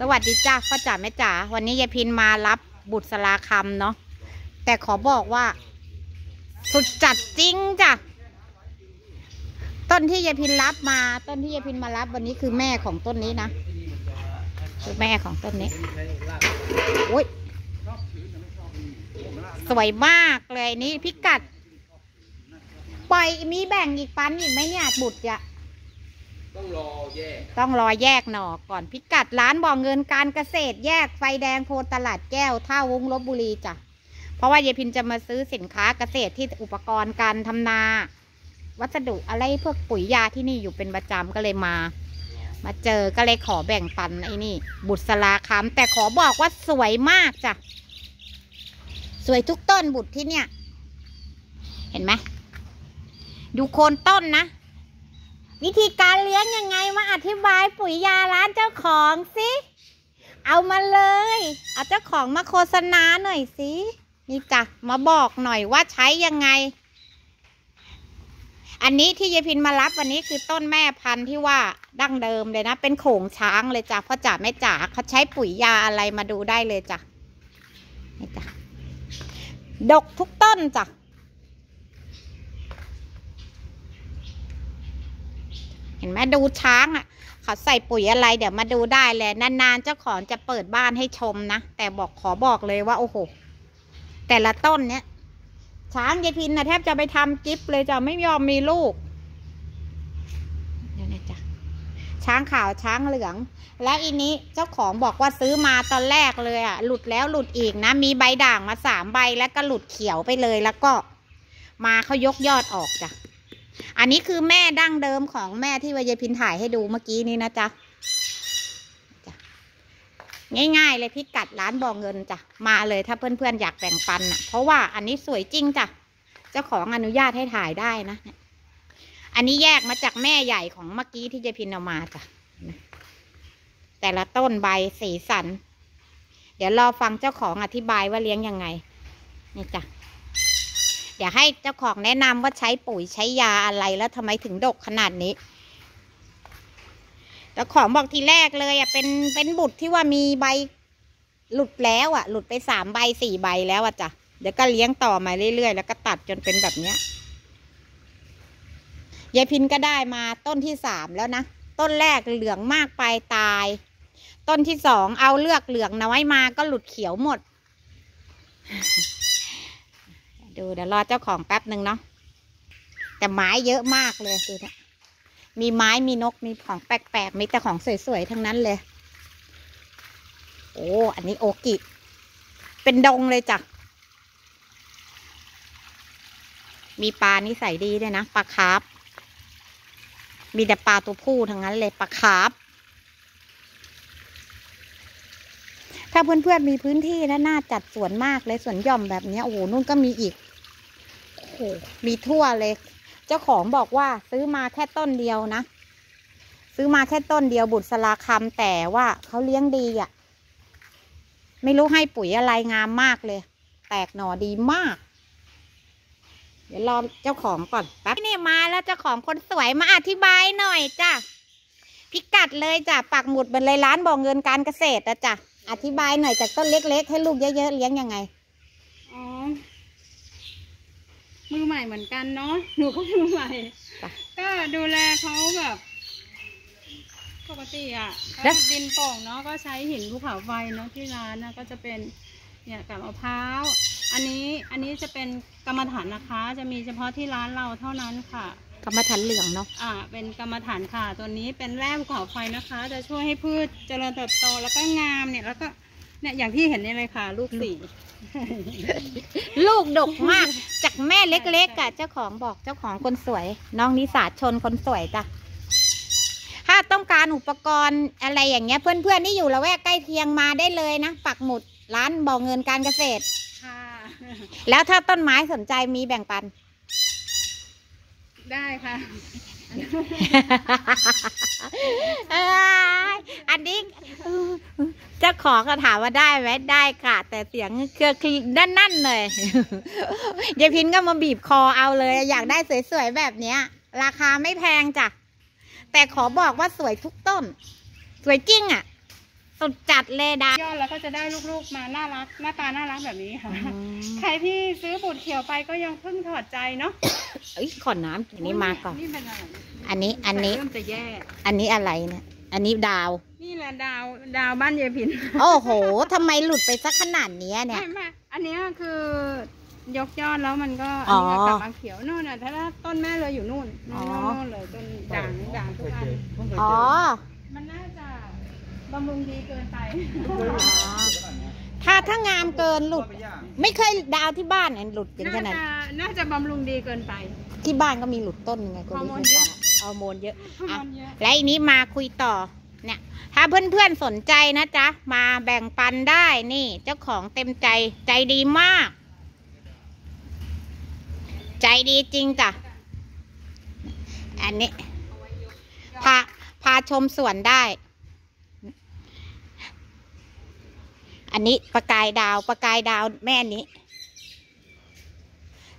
สวัสดีจ้าพ่อจ๋าแม่จ๋าวันนี้ยายพินมารับบุตรสลาคำเนาะแต่ขอบอกว่า สุดจัดจริงจ้ะต้นที่ยายพินรับมา ต้นที่ยายพินมารับวันนี้คือแม่ของต้นนี้นะคือแม่ของต้นนี้โอ้ยสวยมากเลยนี่พิกัด ปล่อยมีแบ่งอีกปันอีกไหมเนี่ยบุตรจะ ต้องรอแยก ต้องรอแยกหน่อก่อนพิกัดร้านบ่อเงินการเกษตรแยกไฟแดงโพตลาดแก้วท่าวงลบบุรีจ้ะเพราะว่ายายพินจะมาซื้อสินค้าเกษตรที่อุปกรณ์การทำนา วัสดุอะไรพวกปุ๋ยยาที่นี่อยู่เป็นประจำก็เลยมา มาเจอก็เลยขอแบ่งปันไอ้นี่ บุตรสลาคำแต่ขอบอกว่าสวยมากจ้ะสวยทุกต้นบุตรที่เนี่ย เห็นไหมดูโคนต้นนะ วิธีการเลี้ยงยังไงมาอธิบายปุ๋ยยาร้านเจ้าของสิ เอามาเลย เอาเจ้าของมาโฆษณาหน่อยสิ นี่จ้ะ มาบอกหน่อยว่าใช้ยังไง อันนี้ที่ยายพินมารับวันนี้คือต้นแม่พันธุ์ที่ว่าดั้งเดิมเลยนะ เป็นโขงช้างเลยจ้ะพ่อจ๋าแม่จ๋าเขาใช้ปุ๋ยยาอะไรมาดูได้เลยจ้ะนี่จ้ะ ดกทุกต้นจ้ะ เห็นไหมดูช้างอะเขาใส่ปุ๋ยอะไรเดี๋ยวมาดูได้เลยนานๆเจ้าของจะเปิดบ้านให้ชมนะ แต่บอกขอบอกเลยว่าโอ้โห แต่ละต้นเนี้ยช้างยายพินนะแทบจะไปทำกิฟเลยจะไม่ยอมมีลูกเดี๋ยวนะจ๊ะช้างขาวช้างเหลือง และอีนี้เจ้าของบอกว่าซื้อมาตอนแรกเลยอะ หลุดแล้วหลุดอีกนะ มีใบด่างมาสามใบแล้วก็หลุดเขียวไปเลยแล้วก็ มาเขายกยอดออกจ้ะ อันนี้คือแม่ดั้งเดิมของแม่ที่วายายพินถ่ายให้ดูเมื่อกี้นี้นะจ๊ะง่ายๆเลยพิกัดร้านบ่อเงินจ้ะมาเลยถ้าเพื่อนๆอยากแบ่งปันอะเพราะว่าอันนี้สวยจริงจ้ะเจ้าของอนุญาตให้ถ่ายได้นะ อันนี้แยกมาจากแม่ใหญ่ของเมื่อกี้ที่ยายพินเอามาจ้ะแต่ละต้นใบสีสัน เดี๋ยวรอฟังเจ้าของอธิบายว่าเลี้ยงยังไงนี่จ้ะ เดี๋ยวให้เจ้าของแนะนำว่าใช้ปุ๋ยใช้ยาอะไรแล้วทำไมถึงดกขนาดนี้เจ้าของบอกทีแรกเลยอะเป็นเป็นบุตรที่ว่ามีใบหลุดแล้วอะ หลุดไปสามใบสี่ใบแล้วอะจ้ะเดี๋ยวก็เลี้ยงต่อมาเรื่อยๆ แล้วก็ตัดจนเป็นแบบเนี้ยยายพินก็ได้มาต้นที่สามแล้วนะ ต้นแรกเหลืองมากไปตาย ต้นที่สองเอาเลือกเหลืองน้อยมาก็หลุดเขียวหมด ดูเดี๋ยวรอเจ้าของแป๊บหนึ่งเนาะแต่ไม้เยอะมากเลยดูนะมีไม้มีนกมีของแปลกๆมีแต่ของสวยๆทั้งนั้นเลย โอ้อันนี้โอกิ เป็นดงเลยจ้ะมีปลานิสัยดีด้วยนะปลาคาร์ฟมีแต่ปลาตัวผู้ทั้งนั้นเลยปลาคาร์ฟ ถ้าเพื่อนๆมีพื้นที่นะน่าจัดสวนมากเลยสวนหย่อมแบบนี้โอ้โหนู่นก็มีอีกโอ้โหมีทั่วเลย เจ้าของบอกว่าซื้อมาแค่ต้นเดียวนะ ซื้อมาแค่ต้นเดียวบุตรสลาคำแต่ว่าเขาเลี้ยงดีอะ่ะ ไม่รู้ให้ปุ๋ยอะไรงามมากเลย แตกหน่อดีมาก เดี๋ยวรอเจ้าของก่อนแป๊บนี่มาแล้วเจ้าของคนสวยมาอธิบายหน่อยจ้ะพิกัดเลยจ้ะปักหมุดบนเลยร้านบอกเงินการเกษตรนะจ้ะ อธิบายหน่อยจากต้นเล็กๆ ให้ลูกเยอะๆเลี้ยงยังไง อ๋อ มือใหม่เหมือนกันเนาะ หนูก็มือใหม่จ้ะก็ดูแลเขาแบบ ปกติอะแล้ก็วดินโป่งเนาะ ก็ใช้หินภูเขาไฟเนาะที่ร้านนะก็จะเป็นเนี่ยกับมะพร้าว อันนี้ อันนี้จะเป็นกรรมฐานนะคะ จะมีเฉพาะที่ร้านเราเท่านั้นค่ะ กรรมฐานเหลืองเนาะอ่า เป็นกรรมฐานค่ะ ตัวนี้เป็นแร่ภูเขาไฟนะคะ จะช่วยให้พืชเจริญเติบโตแล้วก็งามเนี่ย แล้วก็เนี่ยอย่างที่เห็นนี่เลยค่ะ ลูกสีลูกดกมาก จากแม่เล็กๆอะเจ้าของบอกเจ้าของคนสวย น้องนิสาชนคนสวยจ้ะถ้าต้องการอุปกรณ์อะไรอย่างเงี้ย เพื่อนๆที่อยู่ละแวกใกล้เคียงมาได้เลยนะปักหมุดร้านบอกเงินการเกษตรค่ะแล้วถ้าต้นไม้สนใจมีแบ่งปัน ได้ค่ะ อันนี้เจ้าของก็ถามว่าได้ไหมได้ค่ะ แต่เสียงเครือคลีด้านนั่นเลยยายพินก็มาบีบคอเอาเลย อยากได้สวยๆแบบเนี้ย ราคาไม่แพงจ้ะ แต่ขอบอกว่าสวยทุกต้น สวยจริงอะ สุดจัดเลยดาวยอดแล้วก็จะได้ลูกๆมาน่ารักหน้าตาน่ารักแบบนี้ค่ะอืมใครที่ซื้อบุตรเขียวไปก็ยังเพิ่งถอดใจเนาะเอ้ยขอน้ำอันนี้มาก่อน นี่เป็นอะไรอันนี้อันนี้ เริ่มจะแย่อันนี้อะไรเนี่ย อันนี้ดาว นี่แหละดาวดาวบ้านเยายพินโอ้โหทำไมหลุดไปสักขนาดเนี้ยเนี่ย ไม่ไม่อันเนี้ยคือยกยอดแล้วมันก็อ๋อัอนนี้ก็กลับมาเขียวนู่นน่ะถ้าต้นแม่เลยอยู่นู่นอ๋อนู่นนู่นเลยต้นด่างด่างทุกอันอ๋อ มันน่าจะ บำรุงดีเกินไปถ้าถ้างามเกินหลุด ไม่เคยดาวที่บ้านเนี่ยหลุดถึงขน่านาดจะน่าจะบำรุงดีเกินไป ที่บ้านก็มีหลุดต้นยังไงก็ฮอร์รู้โมนไม่เยทราอะบฮอร์โมนเยอะฮอร์อะโมนเยอะ และอันนี้มาคุยต่อเนี่ย ถ้าเพื่อนๆสนใจนะจ๊ะ มาแบ่งปันได้นี่ เจ้าของเต็มใจใจดีมาก ใจดีจริงจ้ะ อันนี้พาพาชมสวนได้ อันนี้ประกายดาวประกายดาวแม่อันนี้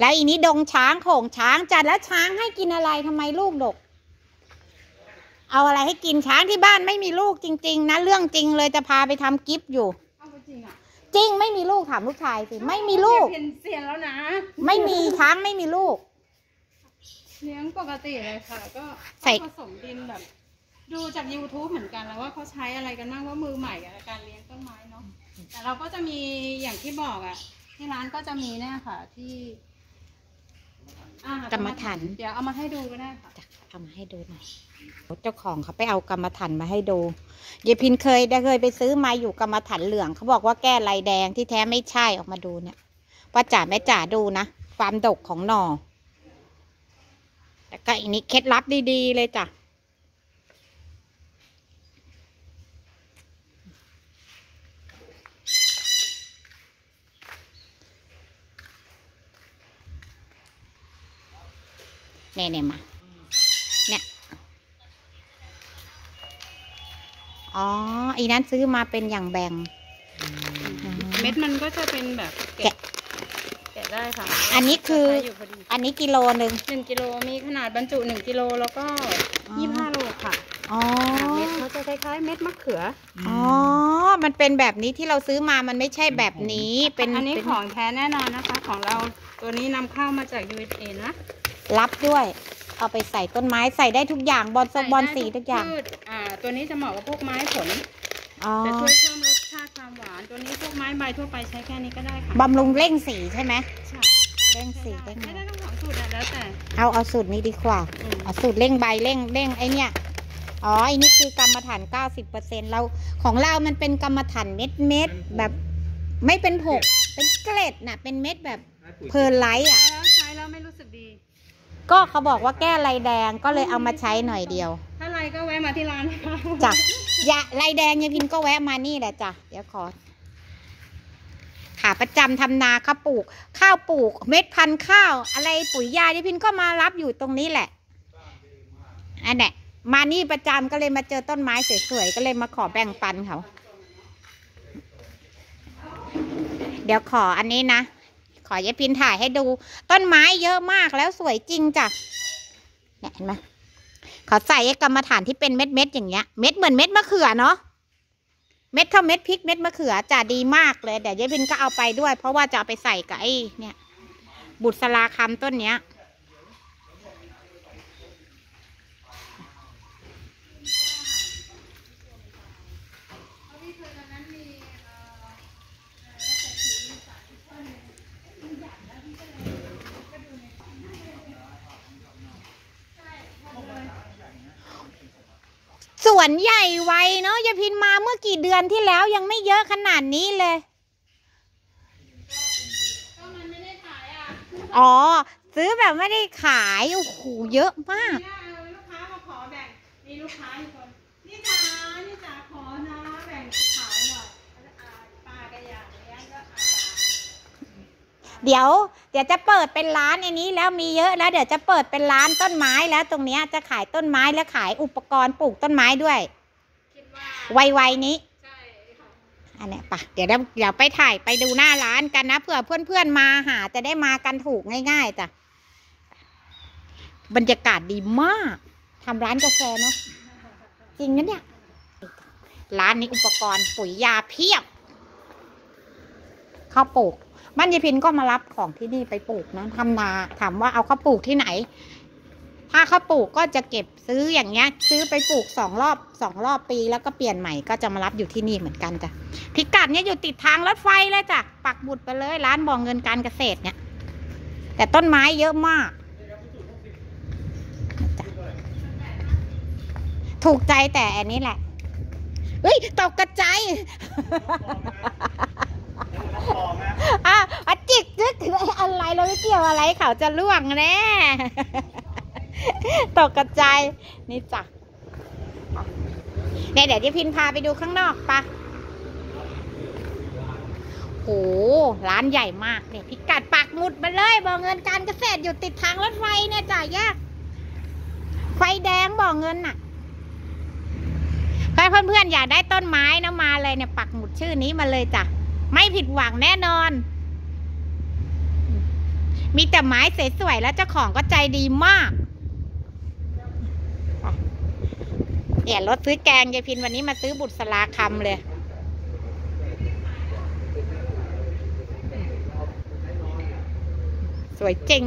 แล้วอีนี้ดงช้างโขงช้างจัดแล้วช้างให้กินอะไรทำไมลูกดก เอาอะไรให้กินช้างที่บ้านไม่มีลูกจริง ๆ นะ เรื่องจริงเลยจะพาไปทำกิฟต์อยู่เอาจริงอะจริงไม่มีลูกถามลูกชายสิไม่มีลูกเพียนเซียนแล้วนะ ไม่มีช้างไม่มีลูก เลี้ยงปกติเลยค่ะ ก็ใส่ผสมดินแบบ ดูจาก YouTube เหมือนกันแล้วว่าเขาใช้อะไรกันบ้างว่ามือใหม่กับการเลี้ยงต้นไม้เนาะแต่เราก็จะมีอย่างที่บอกอะที่ร้านก็จะมีเนี่ยค่ะที่อ่ากรรมฐาน เดี๋ยวเอามาให้ดูก็ได้ค่ะจะเอามาให้ดูหน่อยเจ้าของเขาไปเอากรรมฐานมาให้ดูเยายพินเคยได้เคยไปซื้อมาอยู่กรรมฐานเหลืองเขาบอกว่าแก้ลายแดงที่แท้ไม่ใช่ออกมาดูเนี่ยว่าจ๋าแม่จ๋าดูนะความดกของหน่อแล้วก็อันนี้เคล็ดลับดีๆเลยจ้ะ เนี่ยเนี่ยมา เนี่ย อ๋อ อีนั้นซื้อมาเป็นอย่างแบ่ง เม็ดมันก็จะเป็นแบบแกะแกะ ได้ค่ะอันนี้คือใช้ยู่พอดีอันนี้กิโลหนึ่ง หนึ่งกิโลมีขนาดบรรจุหนึ่งกิโลแล้วก็อ๋อ ยี่สิบห้าโลค่ะอ๋อ เม็ดเขาจะคล้ายๆเม็ดมะเขืออ๋อ มันเป็นแบบนี้ที่เราซื้อมา มันไม่ใช่แบบนี้ เป็นอันนี้เป็นของแท้แน่นอนนะคะ ของเราตัวนี้นำเข้ามาจาก USA นะรับด้วย เอาไปใส่ต้นไม้ ใส่ได้ทุกอย่าง บอลสบอลสีทุกอย่างพืชอ่าตัวนี้จะเหมาะกับพวกไม้ผล อ๋อ จะช่วยเพิ่มรส ใบทั่วไปใช้แค่นี้ก็ได้ค่ะบำรุงเร่งสีใช่ไหมใช่เร่งสีใช้เร่งได้ทั้งสองสูตรอะแล้วแต่เอาเอาสูตรนี้ดีกว่าอืมเอาสูตรเร่งใบเร่งเร่งไอเนี่ยอ๋อไอนี่คือกรรมฐานเก้าสิบเปอร์เซ็นเราของเรามันเป็นกรรมฐานเม็ดเม็ดแบบไม่เป็นผกเป็นเกล็ดน่ะ เป็นเม็ดแบบเพอร์ไลท์อะใช้แล้วใช้แล้วไม่รู้สึกดี ก็เขาบอกว่าแก้ลายแดงก็เลยเอามาใช้หน่อยเดียว ถ้าไรก็แวะมาที่ร้านนะคะจ้ะอย่าลายแดงยายพินก็แวะมานี่แหละจ้ะเดี๋ยวขอ ขาประจำทำนาข้าปลูก ข้าวปลูก เม็ดพันธุ์ข้าว อะไรปุ๋ยยายายพินก็มารับอยู่ตรงนี้แหละอันเนี้ยมานี่ประจำก็เลยมาเจอต้นไม้สวยๆก็เลยมาขอแบ่งปันเขาเดี๋ยวขออันนี้นะ ขอยายพินถ่ายให้ดู ต้นไม้เยอะมากแล้วสวยจริงจ้ะเนี่ยเห็นไหมเขาใส่กรรมฐานที่เป็นเม็ดๆอย่างเงี้ย เม็ดเหมือนเม็ดมะเขือเนาะ เม็ดเท่าเม็ดพริกเม็ดมะเขือจะดีมากเลยเดี๋ยวยายพินก็เอาไปด้วย เพราะว่าจะเอาไปใส่กับไอ้เนี่ย บุษราคำต้นเนี้ย วนใหญ่ไวเนาะยายพินมาเมื่อกี่เดือนที่แล้วยังไม่เยอะขนาดนี้เลยก็มันไม่ได้ขายอะอ๋อ ซื้อแบบไม่ได้ขาย โอ้โห เยอะมากเนี่ยเอาลูกค้ามาขอแบ่ง มีลูกค้าอีกคนนี่จ๋านี่จ๋าขอนะ แบ่งขายหน่อยอ่าป้าก็อยากเลี้ยงก็อาจจะ เดี๋ยว เดี๋ยวจะเปิดเป็นร้านในนี้แล้วมีเยอะแล้ว เดี๋ยวจะเปิดเป็นร้านต้นไม้แล้วตรงเนี้ยจะขายต้นไม้และขายอุปกรณ์ปลูกต้นไม้ด้วยคิดว่าไวๆนี้ใช่ค่ะอันเนี้ยปะเดี๋ยวเราเดี๋ยวไปถ่ายไปดูหน้าร้านกันนะเผื่อเพื่อนๆมาหาจะได้มากันถูกง่ายๆจ้ะบรรยากาศดีมากทำร้านกาแฟเนาะจริงนะเนี่ยร้านนี้อุปกรณ์ปุ๋ยยาเพียบข้าวปลูก บ้านยายพินก็มารับของที่นี่ไปปลูกนะทำนาถามว่าเอาข้าวปลูกที่ไหน ถ้าข้าวปลูกก็จะเก็บซื้ออย่างเงี้ย ซื้อไปปลูกสองรอบสองรอบปีแล้วก็เปลี่ยนใหม่ก็จะมารับอยู่ที่นี่เหมือนกันจ้ะพิกัดเนี้ยอยู่ติดทางรถไฟเลยจ้ะปักบุดไปเลยร้านบ่อเงินการเกษตรเนี่ย แต่ต้นไม้เยอะมากถูกใจแต่อันนี้แหละเฮ้ยตกกระจาย อะอะจิกจึกถึงอะไรเราไม่เกี่ยวอะไรเขาจะล่วงแน่ตกกระจายนี่จ้ะเนี่ยเดี๋ยวจะพินพาไปดูข้างนอกปะโห ร้านใหญ่มากเนี่ยพิกัดปักหมุดมาเลยบ่อเงินการเกษตรอยู่ติดทางรถไฟเนี่ยจ้ะแยกไฟแดงบ่อเงินน่ะถ้าเพื่อนๆอยากได้ต้นไม้นะมาเลยเนี่ยปักหมุดชื่อนี้มาเลยจ้ะ ไม่ผิดหวังแน่นอน มีแต่ไม้สวยๆแล้วเจ้าของก็ใจดีมากเดี๋ยวรถซื้อแกงยายพินวันนี้มาซื้อบุตรสลาคำเลยสวยจริง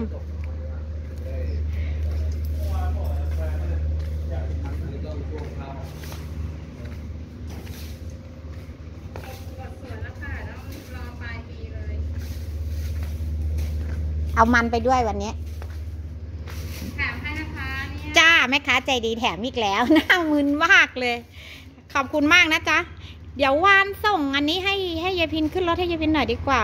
สวนแล้วค่ะต้องรอปลายปีเลย เอามันไปด้วยวันนี้แถมให้นะคะเนี่ยจ้าแม่ค้าใจดีแถมอีกแล้วหน้ามึนมากเลย ขอบคุณมากนะจ๊ะ เดี๋ยววานส่งอันนี้ให้ให้ยายพินขึ้นรถให้ยายพินหน่อยดีกว่า